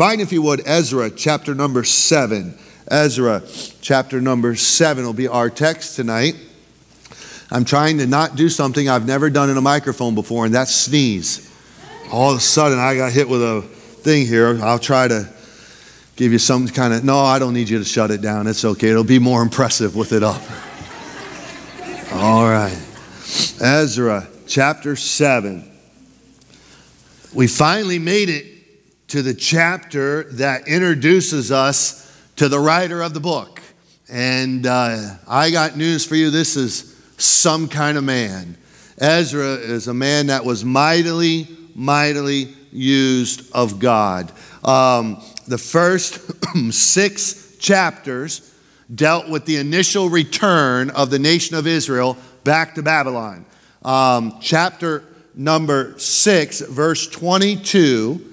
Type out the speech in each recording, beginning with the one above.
Find, if you would, Ezra chapter number 7. Ezra chapter number 7 will be our text tonight. I'm trying to not do something I've never done in a microphone before, and that's sneeze. All of a sudden, I got hit with a thing here. I'll try to give you some kind of, no, I don't need you to shut it down. It's okay. It'll be more impressive with it up. All right. Ezra chapter 7. We finally made it to the chapter that introduces us to the writer of the book. And uh, I got news for you. This is some kind of man. Ezra is a man that was mightily, mightily used of God. Um, the first six chapters dealt with the initial return of the nation of Israel back to Babylon. Um, chapter number 6, verse 22,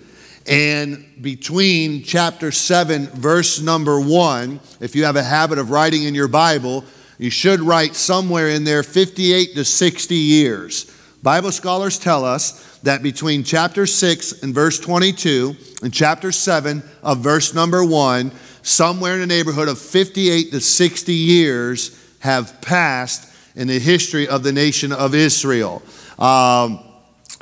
and between chapter 7, verse number 1, if you have a habit of writing in your Bible, you should write somewhere in there 58 to 60 years. Bible scholars tell us that between chapter 6 and verse 22 and chapter 7 of verse number 1, somewhere in the neighborhood of 58 to 60 years have passed in the history of the nation of Israel. Um,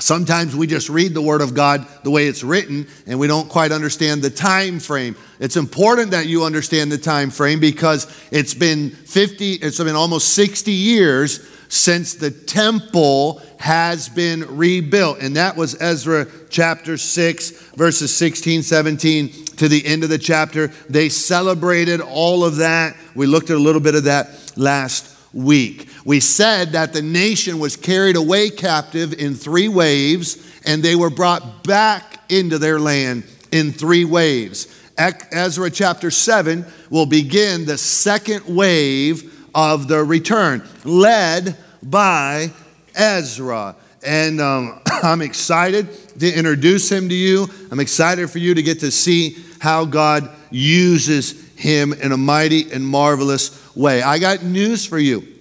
Sometimes we just read the Word of God the way it's written and we don't quite understand the time frame. It's important that you understand the time frame because it's been 50, it's been almost 60 years since the temple has been rebuilt. And that was Ezra chapter 6, verses 16, 17 to the end of the chapter. They celebrated all of that. We looked at a little bit of that last week. We said that the nation was carried away captive in three waves and they were brought back into their land in three waves. Ezra chapter 7 will begin the second wave of the return, led by Ezra. And um, I'm excited to introduce him to you. I'm excited for you to get to see how God uses him in a mighty and marvelous way. I got news for you.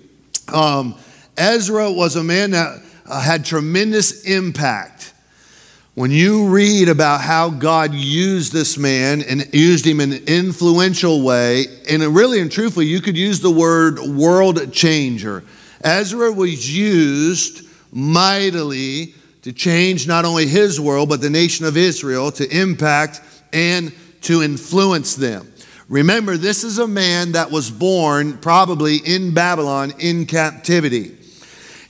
Um, Ezra was a man that uh, had tremendous impact. When you read about how God used this man and used him in an influential way, and really and truthfully, you could use the word world changer. Ezra was used mightily to change not only his world, but the nation of Israel, to impact and to influence them. Remember, this is a man that was born probably in Babylon in captivity.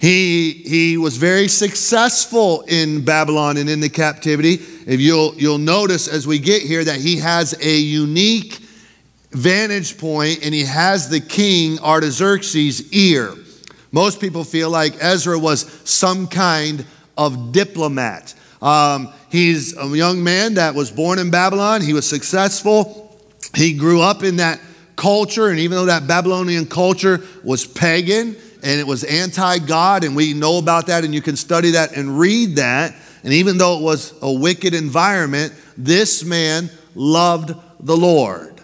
He, he was very successful in Babylon and in the captivity. If you'll, you'll notice as we get here that he has a unique vantage point and he has the king Artaxerxes' ear. Most people feel like Ezra was some kind of diplomat. Um, he's a young man that was born in Babylon. He was successful. He grew up in that culture, and even though that Babylonian culture was pagan and it was anti God, and we know about that, and you can study that and read that, and even though it was a wicked environment, this man loved the Lord.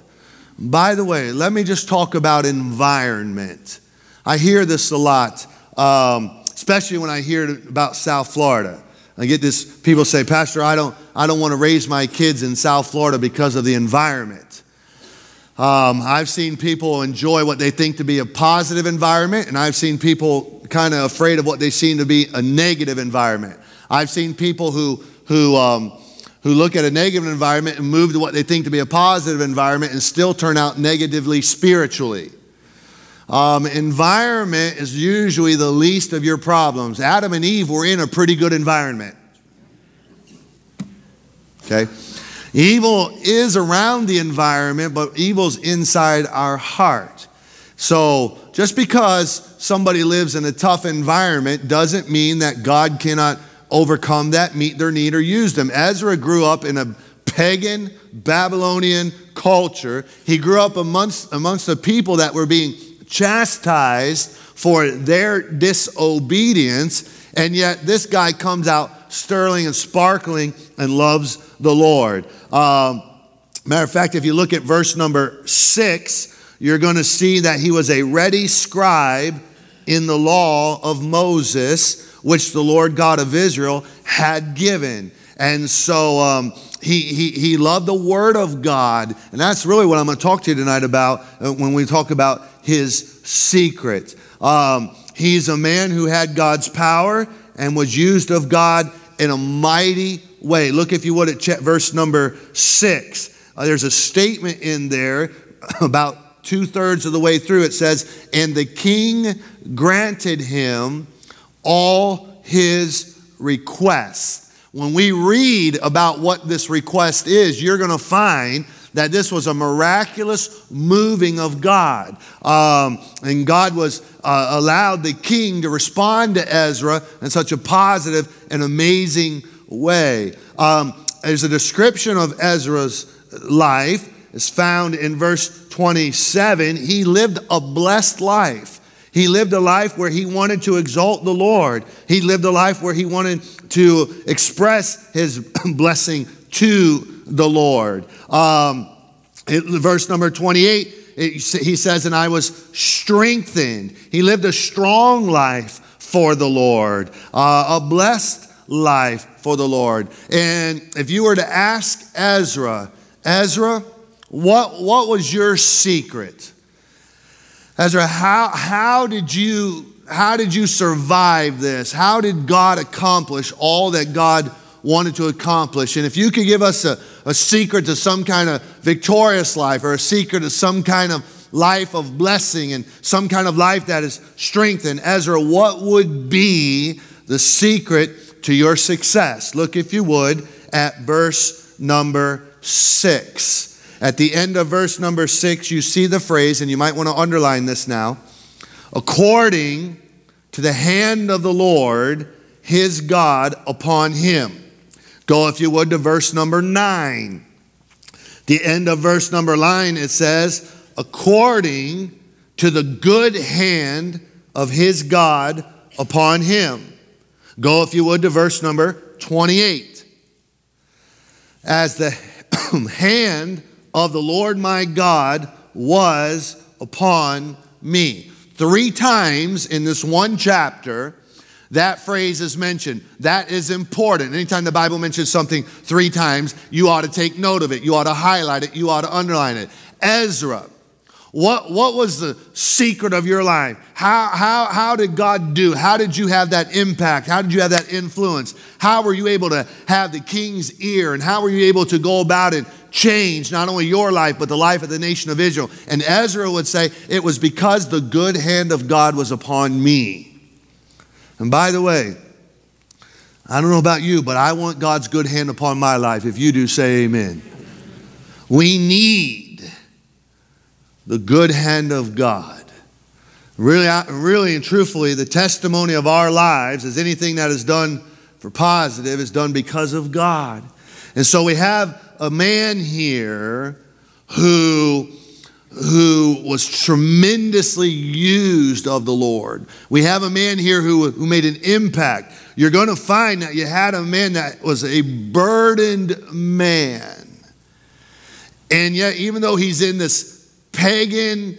By the way, let me just talk about environment. I hear this a lot, um, especially when I hear about South Florida. I get this people say, Pastor, I don't, I don't want to raise my kids in South Florida because of the environment. Um, I've seen people enjoy what they think to be a positive environment, and I've seen people kind of afraid of what they seem to be a negative environment. I've seen people who, who, um, who look at a negative environment and move to what they think to be a positive environment and still turn out negatively spiritually. Um, environment is usually the least of your problems. Adam and Eve were in a pretty good environment. Okay? Evil is around the environment, but evil's inside our heart. So just because somebody lives in a tough environment doesn't mean that God cannot overcome that, meet their need, or use them. Ezra grew up in a pagan Babylonian culture. He grew up amongst, amongst the people that were being chastised for their disobedience. And yet, this guy comes out sterling and sparkling and loves the Lord. Um, matter of fact, if you look at verse number six, you're going to see that he was a ready scribe in the law of Moses, which the Lord God of Israel had given. And so um, he, he, he loved the Word of God. And that's really what I'm going to talk to you tonight about uh, when we talk about his secret. Um, he's a man who had God's power and was used of God in a mighty way. Look, if you would, at verse number six. Uh, there's a statement in there about two thirds of the way through. It says, And the king granted him all his requests. When we read about what this request is, you're going to find that this was a miraculous moving of God. Um, and God was uh, allowed the king to respond to Ezra in such a positive and amazing way. Um, there's a description of Ezra's life. It's found in verse 27. He lived a blessed life. He lived a life where he wanted to exalt the Lord. He lived a life where he wanted to express his blessing to the Lord. Um, it, verse number 28, it, he says, And I was strengthened. He lived a strong life for the Lord, uh, a blessed life for the Lord. And if you were to ask Ezra, Ezra, what, what was your secret? Ezra, how, how, did you, how did you survive this? How did God accomplish all that God wanted to accomplish? And if you could give us a, a secret to some kind of victorious life or a secret to some kind of life of blessing and some kind of life that is strengthened, Ezra, what would be the secret to your success? Look, if you would, at verse number six. At the end of verse number six, you see the phrase, and you might want to underline this now according to the hand of the Lord, his God, upon him. Go, if you would, to verse number nine. The end of verse number nine, it says, according to the good hand of his God upon him. Go, if you would, to verse number 28. As the hand of the Lord my God was upon me. Three times in this one chapter, that phrase is mentioned. That is important. Anytime the Bible mentions something three times, you ought to take note of it. You ought to highlight it. You ought to underline it. Ezra what, what was the secret of your life? How, how, how did God do? How did you have that impact? How did you have that influence? How were you able to have the king's ear? And how were you able to go about and change not only your life, but the life of the nation of Israel? And Ezra would say, It was because the good hand of God was upon me. And by the way, I don't know about you, but I want God's good hand upon my life. If you do, say amen. We need the good hand of God. Really, really and truthfully, the testimony of our lives is anything that is done for positive is done because of God. And so we have a man here who who was tremendously used of the Lord. We have a man here who, who made an impact. You're going to find that you had a man that was a burdened man. And yet, even though he's in this pagan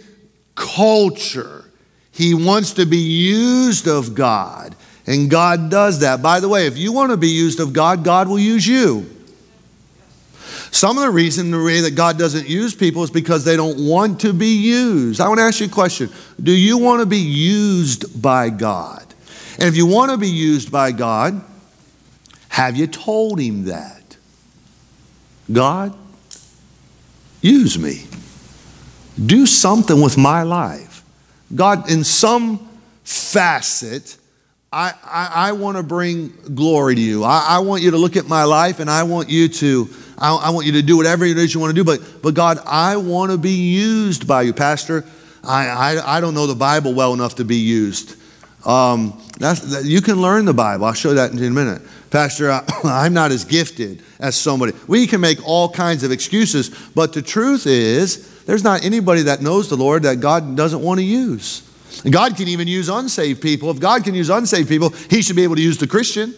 culture. He wants to be used of God, and God does that. By the way, if you want to be used of God, God will use you. Some of the reason the way that God doesn't use people is because they don't want to be used. I want to ask you a question. Do you want to be used by God? And if you want to be used by God, have you told him that? God, use me do something with my life. God, in some facet, I, I, I want to bring glory to you. I, I, want you to look at my life and I want you to, I, I want you to do whatever it is you want to do. But, but God, I want to be used by you. Pastor, I, I, I don't know the Bible well enough to be used. Um, that's, that, you can learn the Bible. I'll show you that in a minute. Pastor, I, I'm not as gifted as somebody. We can make all kinds of excuses, but the truth is, there's not anybody that knows the Lord that God doesn't want to use. God can even use unsaved people. If God can use unsaved people, He should be able to use the Christian.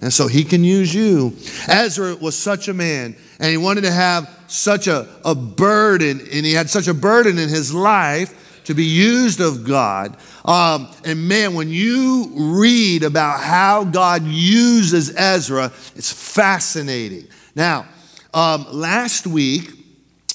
And so He can use you. Ezra was such a man, and he wanted to have such a, a burden, and he had such a burden in his life to be used of God. Um, and man, when you read about how God uses Ezra, it's fascinating. Now, um, last week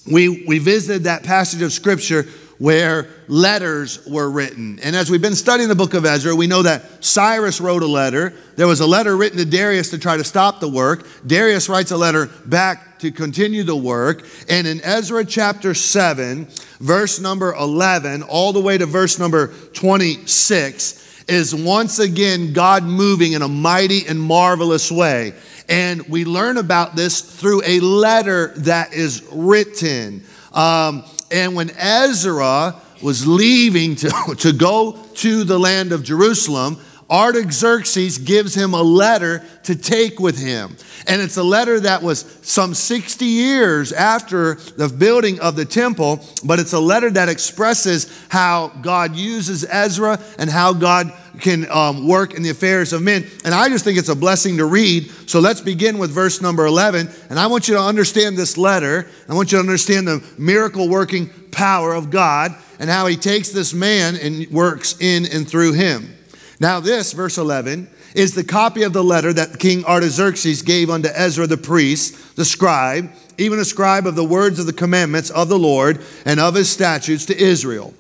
we, we visited that passage of scripture where letters were written. And as we've been studying the book of Ezra, we know that Cyrus wrote a letter. There was a letter written to Darius to try to stop the work. Darius writes a letter back to continue the work. And in Ezra chapter 7, verse number 11, all the way to verse number 26, is once again God moving in a mighty and marvelous way. And we learn about this through a letter that is written. Um, and when Ezra was leaving to, to go to the land of Jerusalem, Artaxerxes gives him a letter to take with him. And it's a letter that was some 60 years after the building of the temple, but it's a letter that expresses how God uses Ezra and how God can um, work in the affairs of men. And I just think it's a blessing to read. So let's begin with verse number 11. And I want you to understand this letter. I want you to understand the miracle working power of God and how he takes this man and works in and through him. Now, this, verse 11, is the copy of the letter that King Artaxerxes gave unto Ezra the priest, the scribe, even a scribe of the words of the commandments of the Lord and of his statutes to Israel.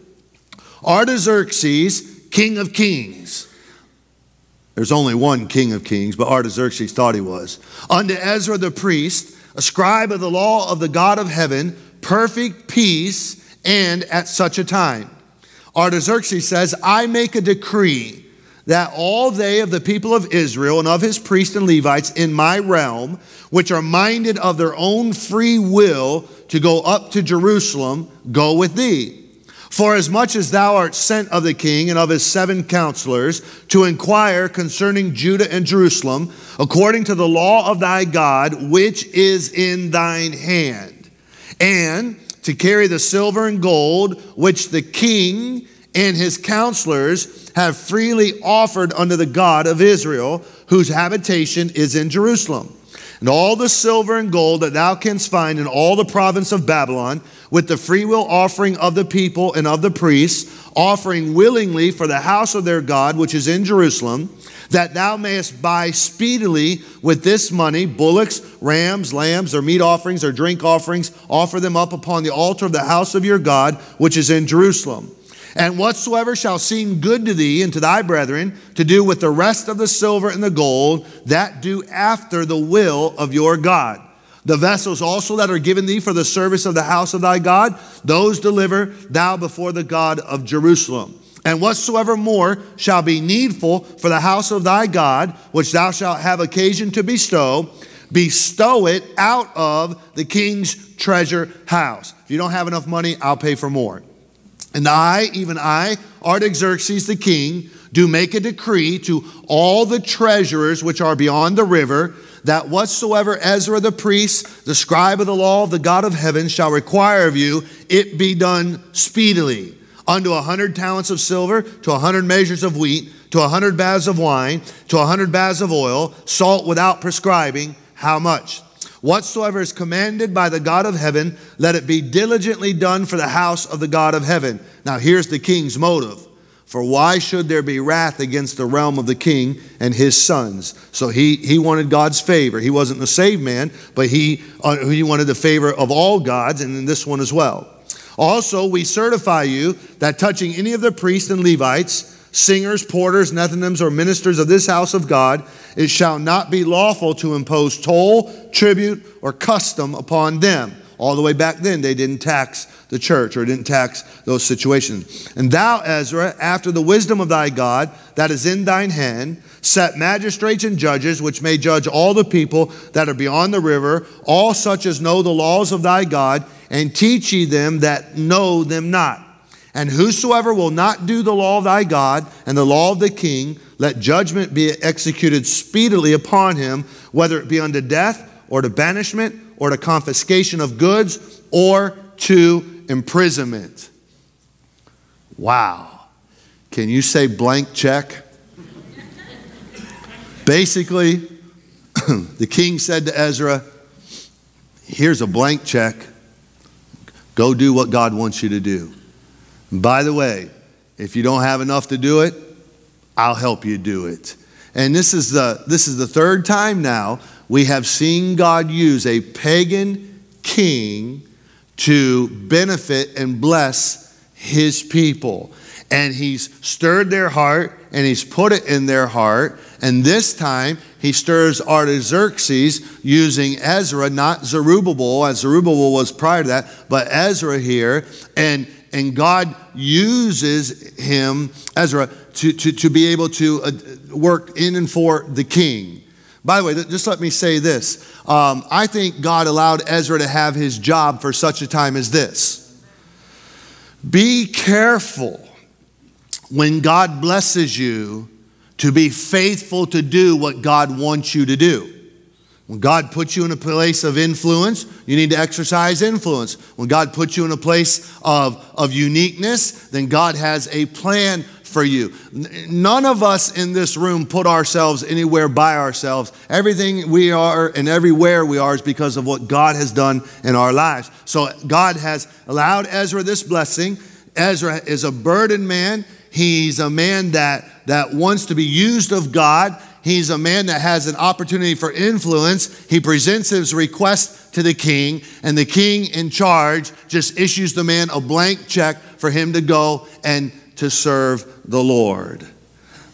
Artaxerxes, king of kings. There's only one king of kings, but Artaxerxes thought he was. Unto Ezra the priest, a scribe of the law of the God of heaven, perfect peace, and at such a time. Artaxerxes says, I make a decree that all they of the people of Israel and of his priests and Levites in my realm, which are minded of their own free will to go up to Jerusalem, go with thee. For as much as thou art sent of the king and of his seven counselors to inquire concerning Judah and Jerusalem, according to the law of thy God, which is in thine hand, and to carry the silver and gold which the king and his counselors have freely offered unto the God of Israel, whose habitation is in Jerusalem. And all the silver and gold that thou canst find in all the province of Babylon, with the freewill offering of the people and of the priests, offering willingly for the house of their God, which is in Jerusalem, that thou mayest buy speedily with this money bullocks, rams, lambs, or meat offerings, or drink offerings, offer them up upon the altar of the house of your God, which is in Jerusalem. And whatsoever shall seem good to thee and to thy brethren, to do with the rest of the silver and the gold, that do after the will of your God. The vessels also that are given thee for the service of the house of thy God, those deliver thou before the God of Jerusalem. And whatsoever more shall be needful for the house of thy God, which thou shalt have occasion to bestow, bestow it out of the king's treasure house. If you don't have enough money, I'll pay for more. And I, even I, Artaxerxes the king, do make a decree to all the treasurers which are beyond the river, that whatsoever Ezra the priest, the scribe of the law of the God of heaven, shall require of you, it be done speedily. Unto a hundred talents of silver, to a hundred measures of wheat, to a hundred baths of wine, to a hundred baths of oil, salt without prescribing, how much? Whatsoever is commanded by the God of heaven, let it be diligently done for the house of the God of heaven. Now, here's the king's motive. For why should there be wrath against the realm of the king and his sons? So he, he wanted God's favor. He wasn't the saved man, but he, uh, he wanted the favor of all gods, and in this one as well. Also, we certify you that touching any of the priests and Levites, singers, porters, Nethinims, or ministers of this house of God, it shall not be lawful to impose toll, tribute, or custom upon them. All the way back then, they didn't tax the church or didn't tax those situations. And thou, Ezra, after the wisdom of thy God that is in thine hand, set magistrates and judges which may judge all the people that are beyond the river, all such as know the laws of thy God, and teach ye them that know them not. And whosoever will not do the law of thy God and the law of the king, let judgment be executed speedily upon him, whether it be unto death or to banishment or to confiscation of goods or to imprisonment. Wow. Can you say blank check? Basically, the king said to Ezra, Here's a blank check. Go do what God wants you to do. By the way, if you don't have enough to do it, I'll help you do it. And this is the, this is the third time now we have seen God use a pagan king to benefit and bless his people. And he's stirred their heart and he's put it in their heart. And this time he stirs Artaxerxes using Ezra, not Zerubbabel, as Zerubbabel was prior to that, but Ezra here. And, and God uses him, Ezra, to, to, to be able to uh, work in and for the king. By the way, just let me say this. Um, I think God allowed Ezra to have his job for such a time as this. Be careful when God blesses you to be faithful to do what God wants you to do. When God puts you in a place of influence, you need to exercise influence. When God puts you in a place of, of uniqueness, then God has a plan for you. None of us in this room put ourselves anywhere by ourselves. Everything we are and everywhere we are is because of what God has done in our lives. So God has allowed Ezra this blessing. Ezra is a burdened man. He's a man that, that wants to be used of God. He's a man that has an opportunity for influence. He presents his request to the king, and the king in charge just issues the man a blank check for him to go and to serve the Lord.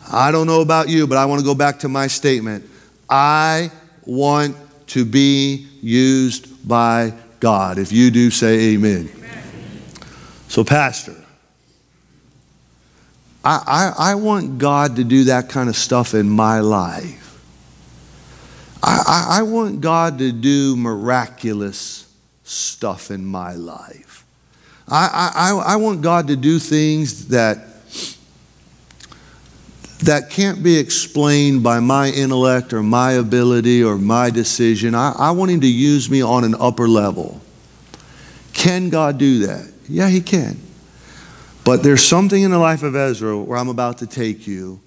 I don't know about you, but I want to go back to my statement. I want to be used by God. If you do, say amen. amen. So, Pastor, I, I, I, want God to do that kind of stuff in my life. I, I, I want God to do miraculous stuff in my life. I, I, I want God to do things that, that can't be explained by my intellect or my ability or my decision. I, I want Him to use me on an upper level. Can God do that? Yeah, He can. But there's something in the life of Ezra where I'm about to take you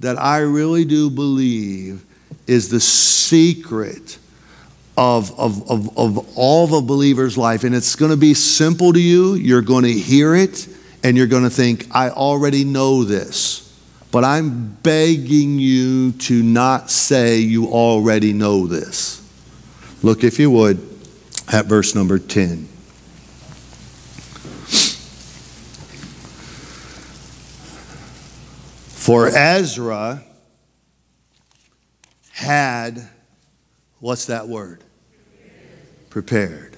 that I really do believe is the secret of, of, of, of all the believer's life. And it's going to be simple to you. You're going to hear it and you're going to think, I already know this. But I'm begging you to not say you already know this. Look, if you would, at verse number 10. For Ezra had, what's that word? prepared.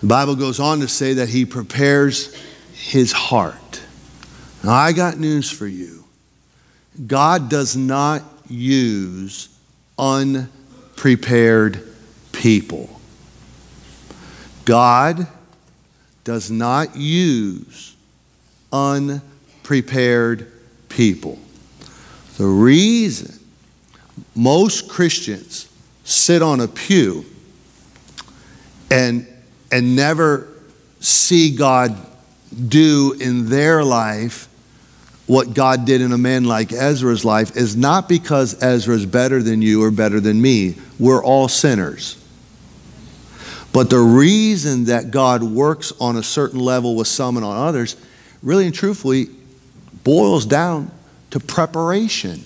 The Bible goes on to say that he prepares his heart. Now, I got news for you. God does not use unprepared people. God does not use unprepared people. The reason most Christians sit on a pew and, and never see God do in their life what God did in a man like Ezra's life is not because Ezra's better than you or better than me. We're all sinners. But the reason that God works on a certain level with some and on others, really and truthfully, boils down to preparation.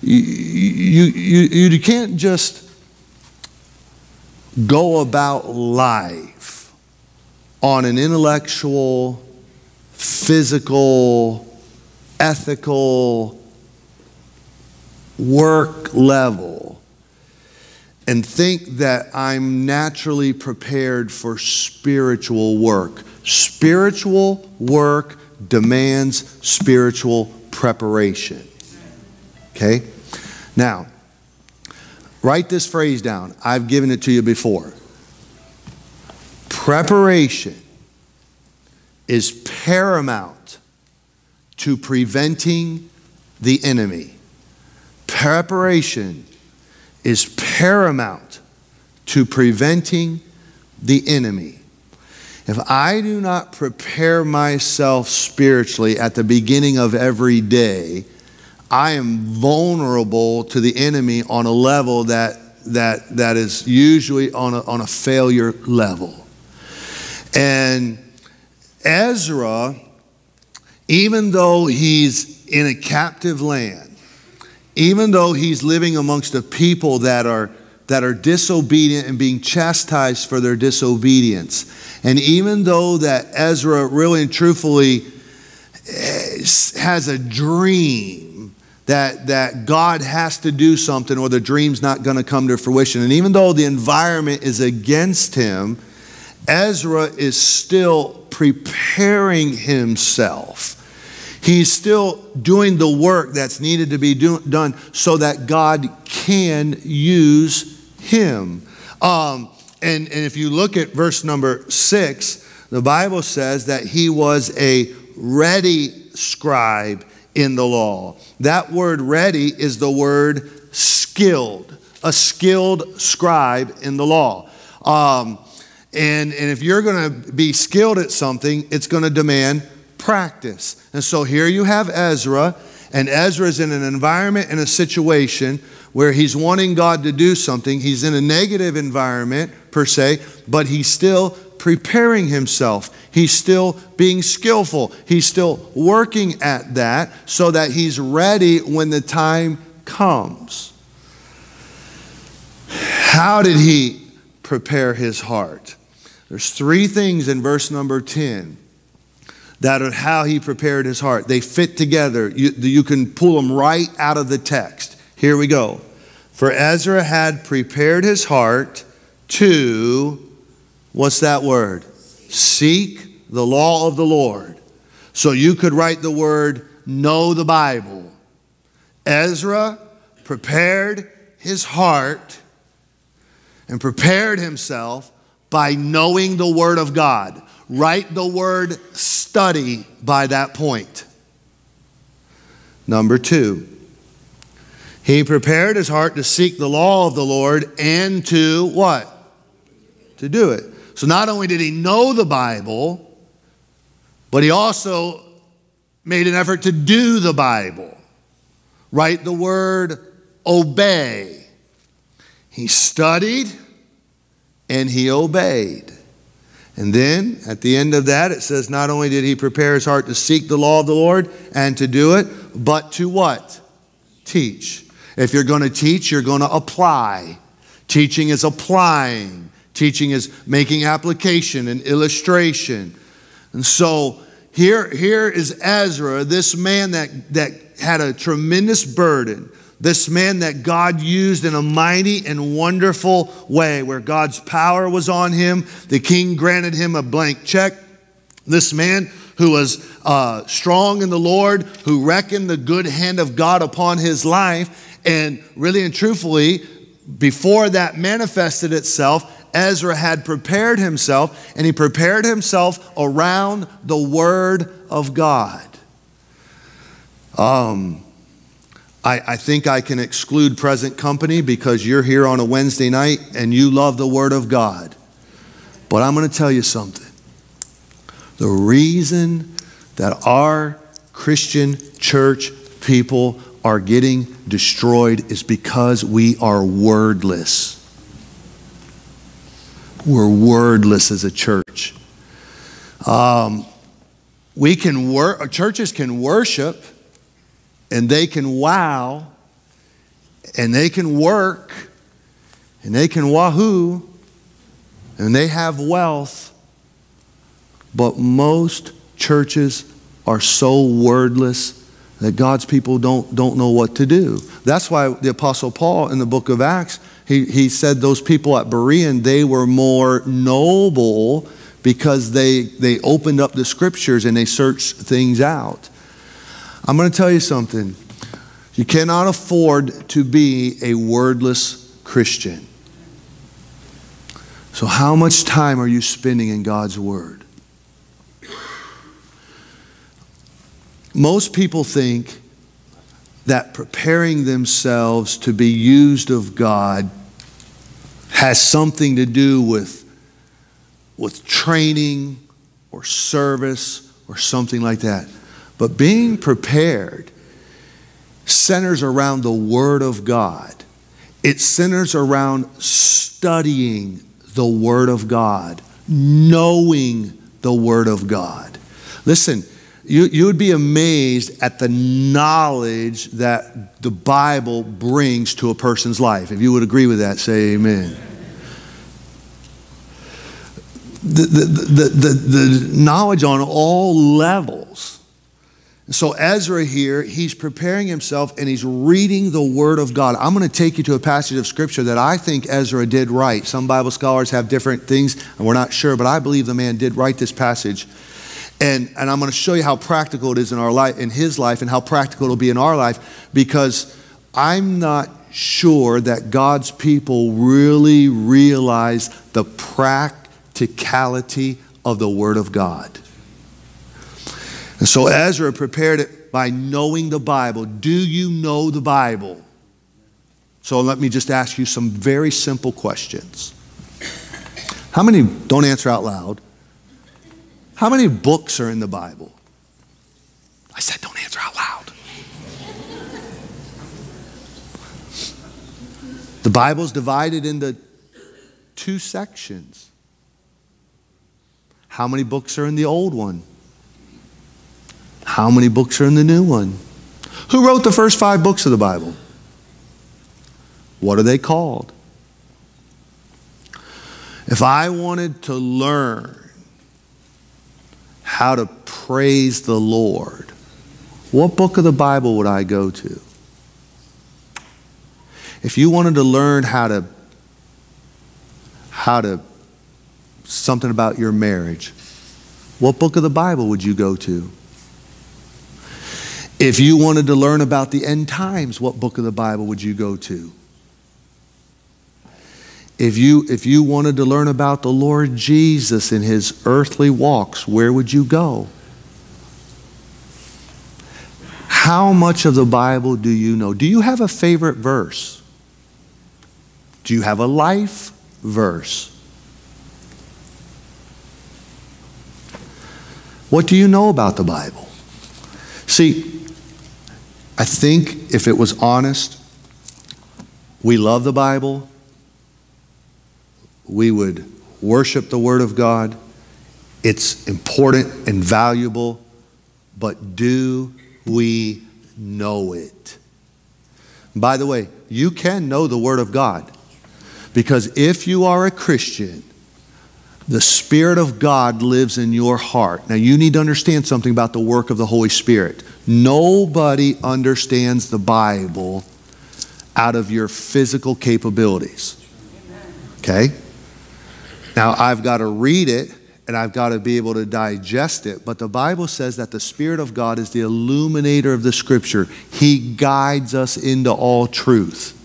You, you, you, you can't just go about life on an intellectual, physical, ethical, work level and think that I'm naturally prepared for spiritual work. Spiritual work demands spiritual preparation. Okay? Now, Write this phrase down. I've given it to you before. Preparation is paramount to preventing the enemy. Preparation is paramount to preventing the enemy. If I do not prepare myself spiritually at the beginning of every day, I am vulnerable to the enemy on a level that, that, that is usually on a, on a failure level. And Ezra, even though he's in a captive land, even though he's living amongst a people that are that are disobedient and being chastised for their disobedience. And even though that Ezra really and truthfully eh, has a dream that, that God has to do something or the dream's not going to come to fruition, and even though the environment is against him, Ezra is still preparing himself. He's still doing the work that's needed to be do, done so that God can use him. Um, and, and if you look at verse number six, the Bible says that he was a ready scribe in the law. That word ready is the word skilled, a skilled scribe in the law. Um, and, and if you're going to be skilled at something, it's going to demand practice. And so here you have Ezra, and Ezra is in an environment and a situation where he's wanting God to do something. He's in a negative environment, per se, but he's still preparing himself. He's still being skillful. He's still working at that so that he's ready when the time comes. How did he prepare his heart? There's three things in verse number 10 that are how he prepared his heart. They fit together. You, you can pull them right out of the text. Here we go. For Ezra had prepared his heart to, what's that word? Seek the law of the Lord. So you could write the word know the Bible. Ezra prepared his heart and prepared himself by knowing the Word of God. Write the word study by that point. Number two, he prepared his heart to seek the law of the Lord and to what? To do it. So not only did he know the Bible, but he also made an effort to do the Bible. Write the word obey. He studied and he obeyed. And then at the end of that, it says, not only did he prepare his heart to seek the law of the Lord and to do it, but to what? Teach. If you're going to teach, you're going to apply. Teaching is applying, teaching is making application and illustration. And so here, here is Ezra, this man that, that had a tremendous burden this man that God used in a mighty and wonderful way, where God's power was on him. The king granted him a blank check. This man who was uh, strong in the Lord, who reckoned the good hand of God upon his life, and really and truthfully, before that manifested itself, Ezra had prepared himself, and he prepared himself around the Word of God. Um, I, I think I can exclude present company because you're here on a Wednesday night and you love the Word of God. But I'm going to tell you something. The reason that our Christian church people are getting destroyed is because we are wordless. We're wordless as a church. Um, we can work, churches can worship and they can wow and they can work and they can wahoo and they have wealth, but most churches are so wordless that God's people don't, don't know what to do. That's why the Apostle Paul in the book of Acts, he, he said those people at Berean, they were more noble because they, they opened up the scriptures and they searched things out. I'm going to tell you something. You cannot afford to be a wordless Christian. So, how much time are you spending in God's Word? Most people think that preparing themselves to be used of God has something to do with, with training or service or something like that. But being prepared centers around the Word of God, it centers around studying the Word of God, knowing the Word of God. Listen, You, you would be amazed at the knowledge that the Bible brings to a person's life. If you would agree with that, say amen. The, the, the, the, the knowledge on all levels. So, Ezra here, he's preparing himself and he's reading the Word of God. I'm going to take you to a passage of Scripture that I think Ezra did write. Some Bible scholars have different things, and we're not sure, but I believe the man did write this passage. And, and I'm going to show you how practical it is in our life, in his life, and how practical it'll be in our life, because I'm not sure that God's people really realize the practicality of the Word of God. And so Ezra prepared it by knowing the Bible. Do you know the Bible? So let me just ask you some very simple questions. How many, don't answer out loud, how many books are in the Bible? I said, don't answer out loud. the Bible's divided into two sections. How many books are in the old one? How many books are in the new one? Who wrote the first five books of the Bible? What are they called? If I wanted to learn how to praise the Lord, what book of the Bible would I go to? If you wanted to learn how to how to something about your marriage, what book of the Bible would you go to? If you wanted to learn about the end times, what book of the Bible would you go to? If you, if you wanted to learn about the Lord Jesus in his earthly walks, where would you go? How much of the Bible do you know? Do you have a favorite verse? Do you have a life verse? What do you know about the Bible? See, I think if it was honest, we love the Bible, we would worship the Word of God. It's important and valuable, but do we know it? By the way, you can know the Word of God because if you are a Christian, the Spirit of God lives in your heart. Now, you need to understand something about the work of the Holy Spirit. Nobody understands the Bible out of your physical capabilities. Okay? Now, I've got to read it and I've got to be able to digest it. But the Bible says that the Spirit of God is the illuminator of the Scripture, He guides us into all truth.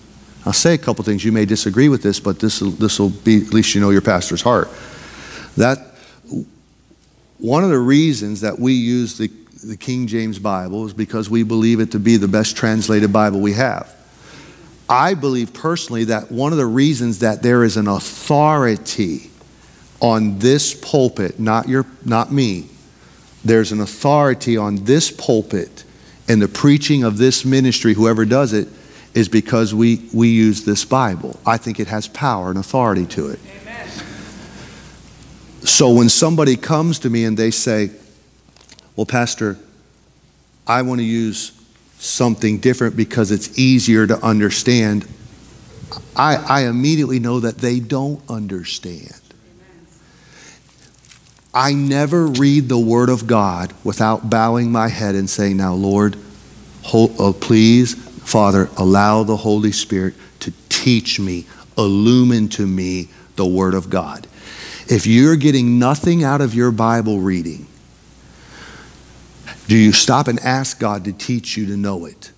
I'll say a couple things. You may disagree with this, but this this will be, at least you know your pastor's heart. That one of the reasons that we use the, the King James Bible is because we believe it to be the best translated Bible we have. I believe personally that one of the reasons that there is an authority on this pulpit, not, your, not me, there's an authority on this pulpit and the preaching of this ministry, whoever does it, is because we, we use this Bible. I think it has power and authority to it. Amen. So when somebody comes to me and they say, Well, Pastor, I want to use something different because it's easier to understand, I, I immediately know that they don't understand. I never read the Word of God without bowing my head and saying, Now, Lord, hold, oh, uh, please, Father, allow the Holy Spirit to teach me, illumine to me the Word of God. If you're getting nothing out of your Bible reading, do you stop and ask God to teach you to know it?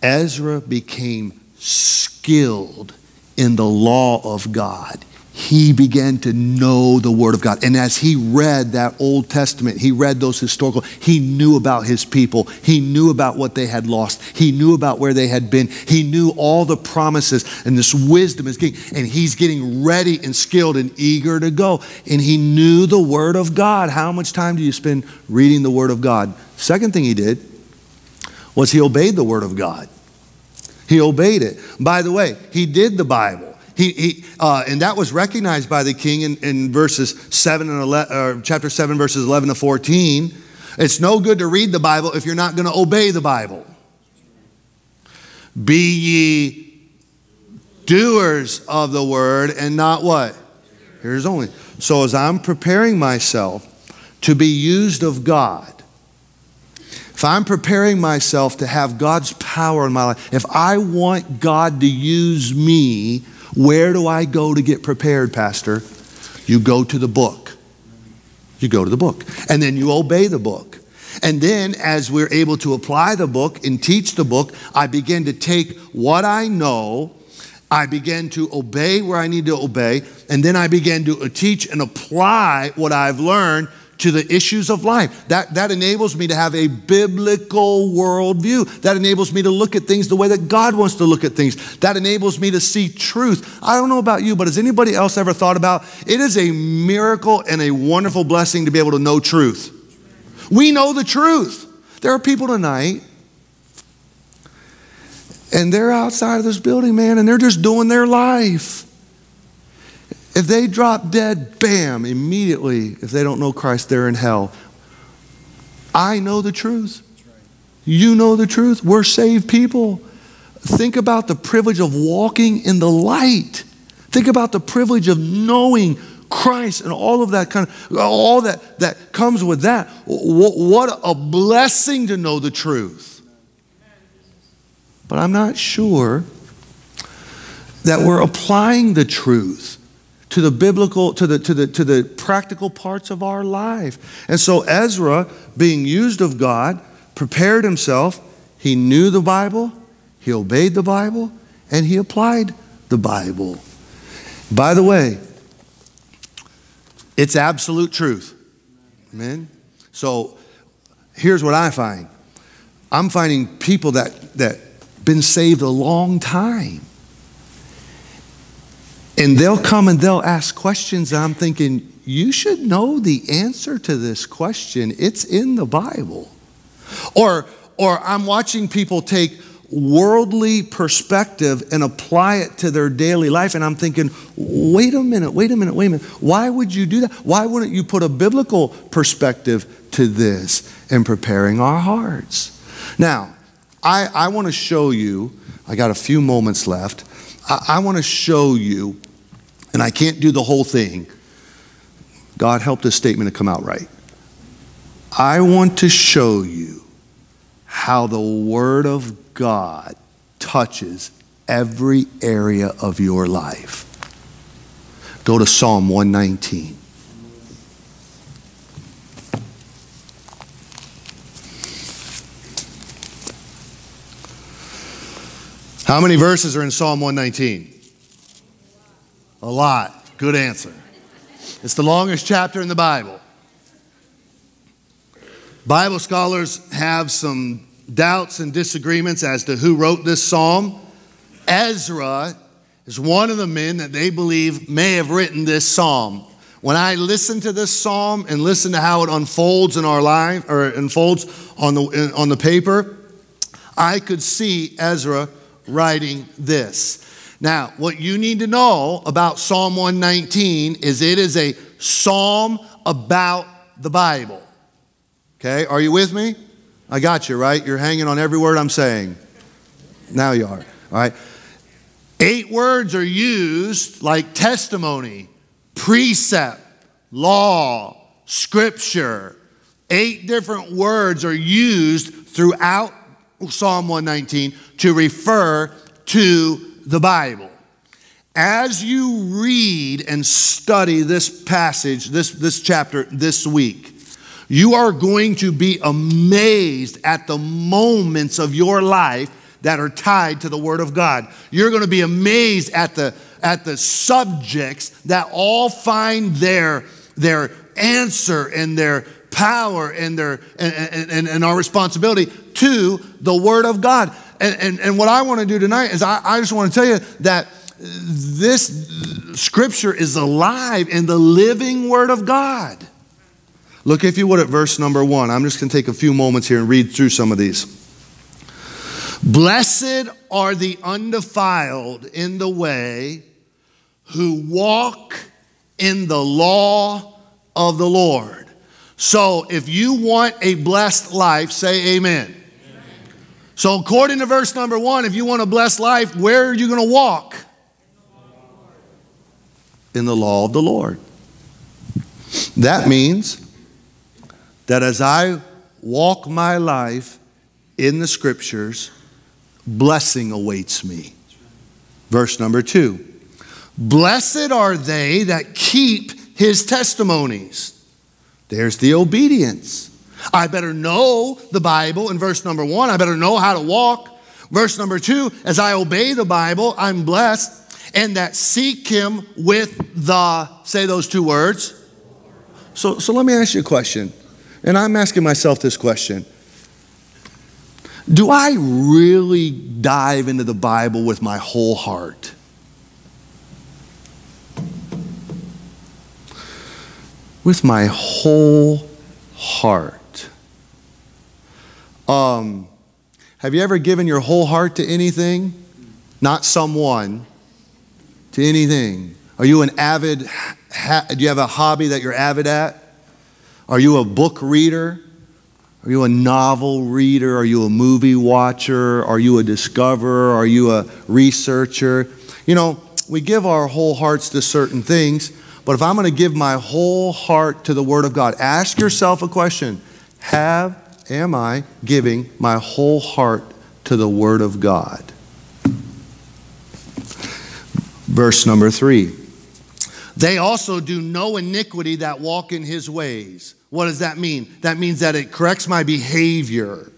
Ezra became skilled in the law of God he began to know the Word of God. And as he read that Old Testament, he read those historical, he knew about his people. He knew about what they had lost. He knew about where they had been. He knew all the promises and this wisdom is getting, and he's getting ready and skilled and eager to go. And he knew the Word of God. How much time do you spend reading the Word of God? Second thing he did was he obeyed the Word of God. He obeyed it. By the way, he did the Bible. He, he uh, and that was recognized by the king in, in verses 7 and 11, uh, chapter 7, verses 11 to 14. It's no good to read the Bible if you're not going to obey the Bible. Be ye doers of the word and not what? Here's only. So as I'm preparing myself to be used of God, if I'm preparing myself to have God's power in my life, if I want God to use me, where do I go to get prepared, Pastor? You go to the book. You go to the book. And then you obey the book. And then, as we're able to apply the book and teach the book, I begin to take what I know, I begin to obey where I need to obey, and then I begin to teach and apply what I've learned to the issues of life. That, that enables me to have a biblical worldview. That enables me to look at things the way that God wants to look at things. That enables me to see truth. I don't know about you, but has anybody else ever thought about it is a miracle and a wonderful blessing to be able to know truth. We know the truth. There are people tonight and they're outside of this building, man, and they're just doing their life. If they drop dead, bam, immediately, if they don't know Christ, they're in hell. I know the truth. You know the truth. We're saved people. Think about the privilege of walking in the light. Think about the privilege of knowing Christ and all of that kind of all that that comes with that. What a blessing to know the truth. But I'm not sure that we're applying the truth to the biblical, to the, to the, to the practical parts of our life. And so Ezra, being used of God, prepared himself. He knew the Bible, he obeyed the Bible, and he applied the Bible. By the way, it's absolute truth. Amen. So here's what I find. I'm finding people that that been saved a long time and they'll come and they'll ask questions. I'm thinking, you should know the answer to this question. It's in the Bible. Or, or I'm watching people take worldly perspective and apply it to their daily life. And I'm thinking, wait a minute, wait a minute, wait a minute. Why would you do that? Why wouldn't you put a biblical perspective to this in preparing our hearts? Now, I, I want to show you, I got a few moments left. I, I want to show you and I can't do the whole thing. God help this statement to come out right. I want to show you how the Word of God touches every area of your life. Go to Psalm 119. How many verses are in Psalm 119? A lot. Good answer. It's the longest chapter in the Bible. Bible scholars have some doubts and disagreements as to who wrote this psalm. Ezra is one of the men that they believe may have written this psalm. When I listen to this psalm and listen to how it unfolds in our life or unfolds on the, on the paper, I could see Ezra writing this. Now, what you need to know about Psalm 119 is it is a psalm about the Bible. Okay, are you with me? I got you, right? You're hanging on every word I'm saying. Now you are. All right. Eight words are used like testimony, precept, law, scripture. Eight different words are used throughout Psalm 119 to refer to the Bible. As you read and study this passage, this, this chapter this week, you are going to be amazed at the moments of your life that are tied to the Word of God. You're going to be amazed at the, at the subjects that all find their, their answer and their power and, their, and, and, and our responsibility to the Word of God. And, and, and what I want to do tonight is I, I just want to tell you that this scripture is alive in the living Word of God. Look, if you would, at verse number one. I'm just going to take a few moments here and read through some of these. Blessed are the undefiled in the way who walk in the law of the Lord. So if you want a blessed life, say amen. So, according to verse number one, if you want a blessed life, where are you going to walk? In the law of the Lord. That means that as I walk my life in the scriptures, blessing awaits me. Verse number two Blessed are they that keep his testimonies. There's the obedience. I better know the Bible in verse number one. I better know how to walk. Verse number two, as I obey the Bible, I'm blessed. And that seek him with the, say those two words. So, so let me ask you a question. And I'm asking myself this question Do I really dive into the Bible with my whole heart? with my whole heart. Um, have you ever given your whole heart to anything? Not someone, to anything. Are you an avid, ha- do you have a hobby that you're avid at? Are you a book reader? Are you a novel reader? Are you a movie watcher? Are you a discoverer? Are you a researcher? You know, we give our whole hearts to certain things, but if I'm going to give my whole heart to the Word of God, ask yourself a question Have, am I giving my whole heart to the Word of God? Verse number three. They also do no iniquity that walk in his ways. What does that mean? That means that it corrects my behavior.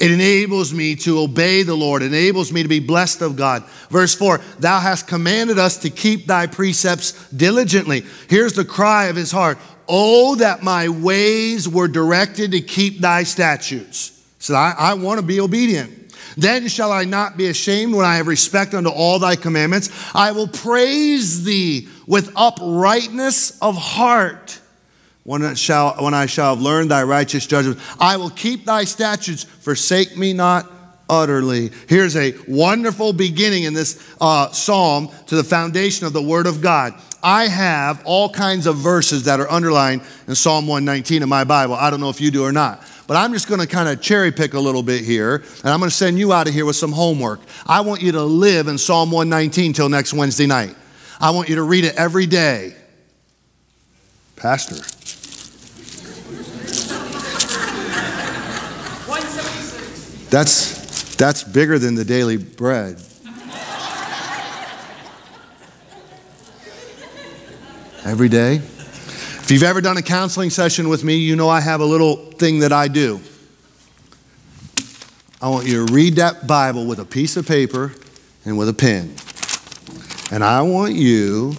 It enables me to obey the Lord, it enables me to be blessed of God. Verse 4 Thou hast commanded us to keep thy precepts diligently. Here's the cry of his heart Oh, that my ways were directed to keep thy statutes. So I, I want to be obedient. Then shall I not be ashamed when I have respect unto all thy commandments. I will praise thee with uprightness of heart when, shall, when I shall have learned thy righteous judgments. I will keep thy statutes, forsake me not utterly. Here's a wonderful beginning in this uh, psalm to the foundation of the Word of God. I have all kinds of verses that are underlined in Psalm 119 in my Bible. I don't know if you do or not. But I'm just going to kind of cherry pick a little bit here, and I'm going to send you out of here with some homework. I want you to live in Psalm 119 till next Wednesday night. I want you to read it every day. Pastor, That's, that's bigger than the daily bread. Every day. If you've ever done a counseling session with me, you know I have a little thing that I do. I want you to read that Bible with a piece of paper and with a pen. And I want you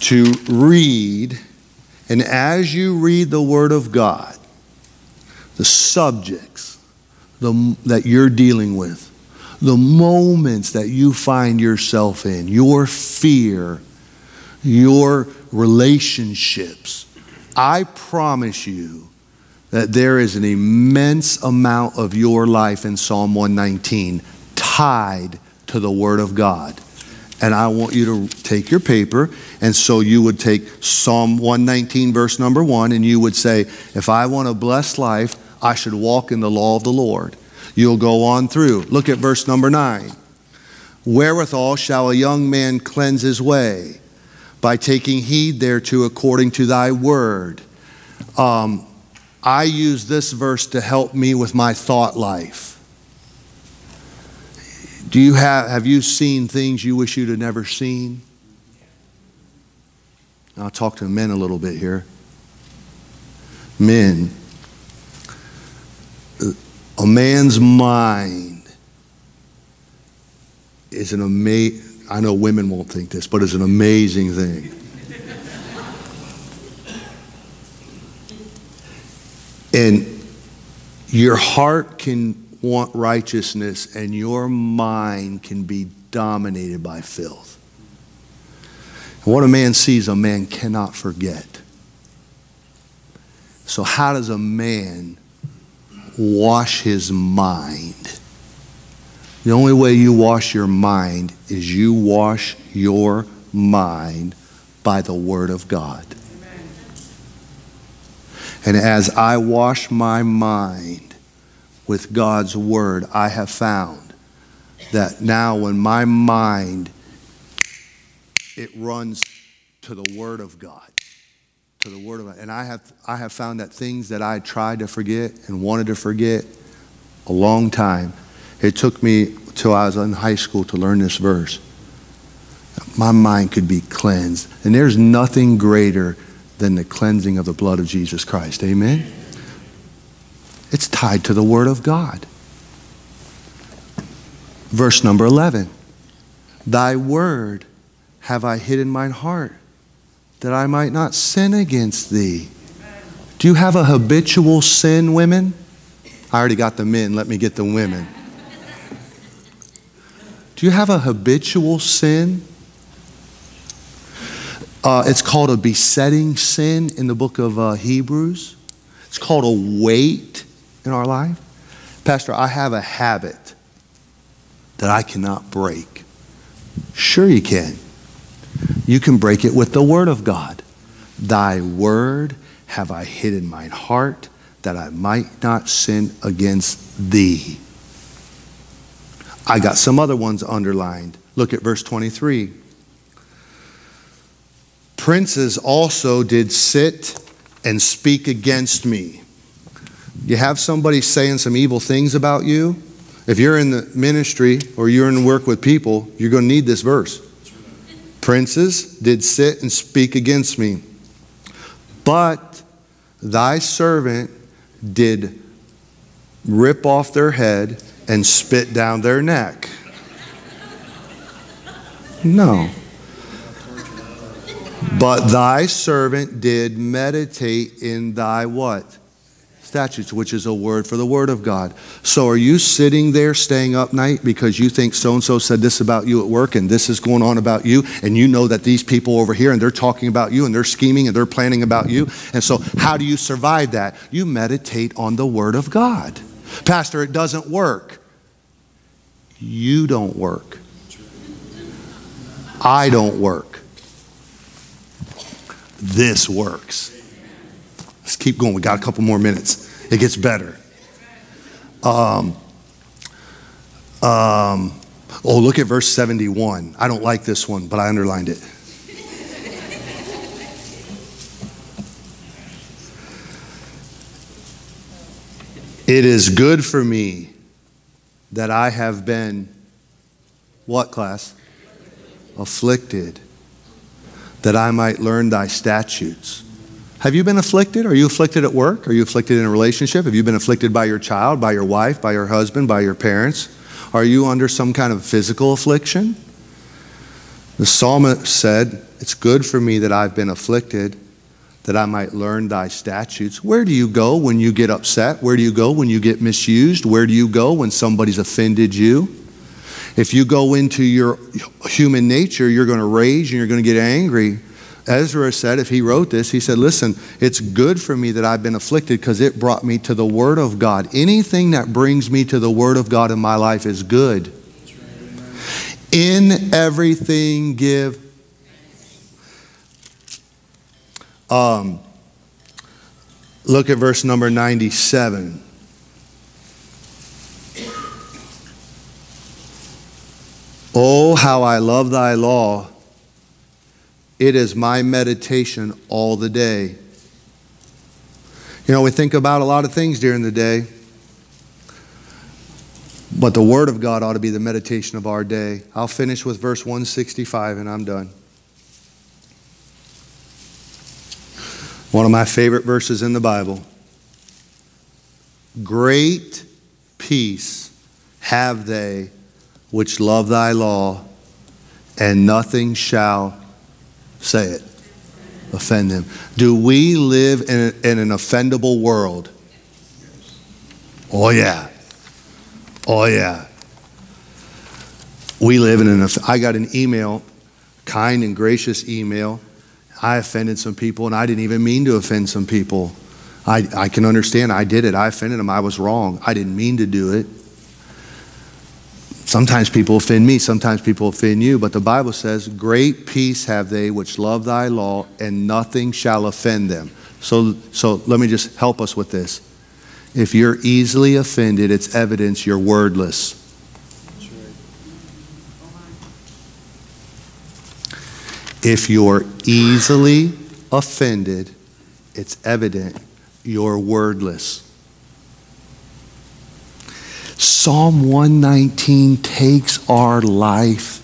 to read, and as you read the Word of God, the subjects the, that you're dealing with, the moments that you find yourself in, your fear, your relationships. I promise you that there is an immense amount of your life in Psalm 119 tied to the Word of God. And I want you to take your paper, and so you would take Psalm 119, verse number one, and you would say, If I want a blessed life, I should walk in the law of the Lord. You'll go on through. Look at verse number nine. Wherewithal shall a young man cleanse his way? By taking heed thereto according to thy word. Um, I use this verse to help me with my thought life. Do you have, have you seen things you wish you'd have never seen? I'll talk to men a little bit here. Men, a man's mind is an amazing, I know women won't think this, but it's an amazing thing. and your heart can want righteousness, and your mind can be dominated by filth. And what a man sees, a man cannot forget. So, how does a man wash his mind. The only way you wash your mind is you wash your mind by the Word of God. And as I wash my mind with God's word, I have found that now when my mind it runs to the word of God. To the word of God. And I have I have found that things that I tried to forget and wanted to forget a long time. It took me till I was in high school to learn this verse. My mind could be cleansed. And there's nothing greater than the cleansing of the blood of Jesus Christ. Amen? It's tied to the Word of God. Verse number 11 Thy Word have I hid in mine heart that I might not sin against thee. Do you have a habitual sin, women? I already got the men, let me get the women. Do you have a habitual sin? Uh, it's called a besetting sin in the book of uh, Hebrews. It's called a weight in our life. Pastor, I have a habit that I cannot break. Sure, you can. You can break it with the Word of God. Thy Word have I hid in mine heart that I might not sin against thee. I got some other ones underlined. Look at verse 23. Princes also did sit and speak against me. You have somebody saying some evil things about you. If you're in the ministry or you're in work with people, you're going to need this verse. Princes did sit and speak against me. But thy servant did rip off their head and spit down their neck. No. But thy servant did meditate in thy what? Statutes, which is a word for the word of God. So are you sitting there staying up night because you think so and so said this about you at work and this is going on about you and you know that these people over here and they're talking about you and they're scheming and they're planning about you? And so how do you survive that? You meditate on the word of God. Pastor, it doesn't work. You don't work. I don't work this works. Let's keep going. We got a couple more minutes. It gets better. Um, um, oh, look at verse 71. I don't like this one, but I underlined it. It is good for me that I have been, what class? Afflicted that I might learn thy statutes. Have you been afflicted? Are you afflicted at work? Are you afflicted in a relationship? Have you been afflicted by your child, by your wife, by your husband, by your parents? Are you under some kind of physical affliction? The psalmist said, It's good for me that I've been afflicted, that I might learn thy statutes. Where do you go when you get upset? Where do you go when you get misused? Where do you go when somebody's offended you? If you go into your human nature, you're going to rage and you're going to get angry. Ezra said, if he wrote this, he said, Listen, it's good for me that I've been afflicted because it brought me to the Word of God. Anything that brings me to the Word of God in my life is good. In everything, give. Um, look at verse number 97. Oh, how I love thy law. It is my meditation all the day. You know, we think about a lot of things during the day, but the Word of God ought to be the meditation of our day. I'll finish with verse 165 and I'm done. One of my favorite verses in the Bible. Great peace have they which love thy law, and nothing shall say it offend them. Do we live in, in an offendable world? Oh, yeah. Oh, yeah. We live in an, I got an email, kind and gracious email. I offended some people, and I didn't even mean to offend some people. I, I can understand. I did it. I offended them. I was wrong. I didn't mean to do it. Sometimes people offend me, sometimes people offend you, but the Bible says, Great peace have they which love thy law, and nothing shall offend them. So, so let me just help us with this. If you're easily offended, it's evidence you're wordless. If you're easily offended, it's evident you're wordless. Psalm 119 takes our life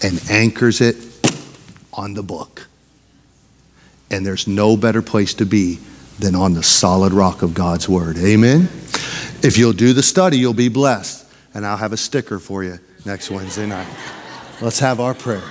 and anchors it on the book. And there's no better place to be than on the solid rock of God's word. Amen. If you'll do the study, you'll be blessed. And I'll have a sticker for you next Wednesday night. Let's have our prayer.